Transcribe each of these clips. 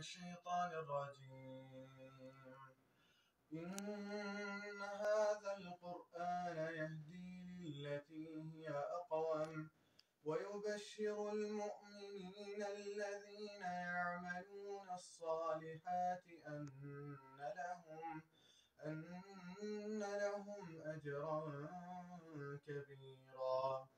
الشيطان الرجيم. إن هذا القرآن يهدي للتي هي أقوم ويبشر المؤمنين الذين يعملون الصالحات أن لهم أن لهم أجرا كبيرا.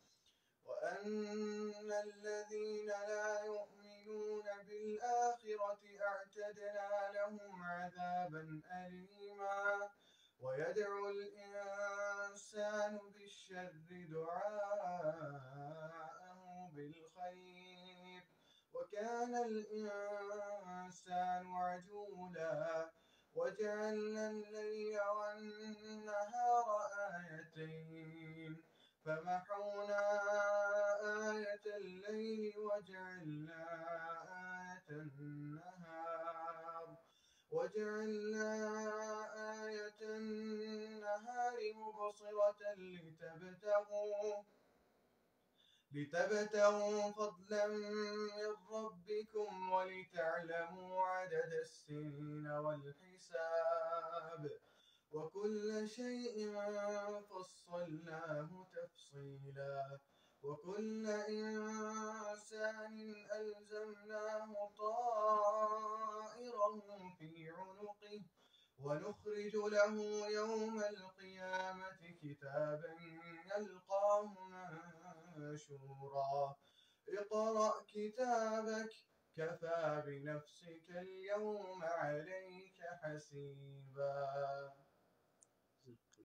أعتدنا لهم عذابا أليما. ويدعو الإنسان بالشر دعاءه بالخير. وكان الإنسان عجولا. وجعلنا الليل والنهار آيتين. فمحونا آية الليل وجعلنا وجعلنا آية النهار مبصرة لتبتغوا لتبتغوا فضلا من ربكم ولتعلموا عدد السنين والحساب وكل شيء فصلناه تفصيلا وكل إنسان ألزمناه طائره ونخرج له يوم القيامة كتابا يلقاه منشورا. اقرأ كتابك كفى بنفسك اليوم عليك حسيبا.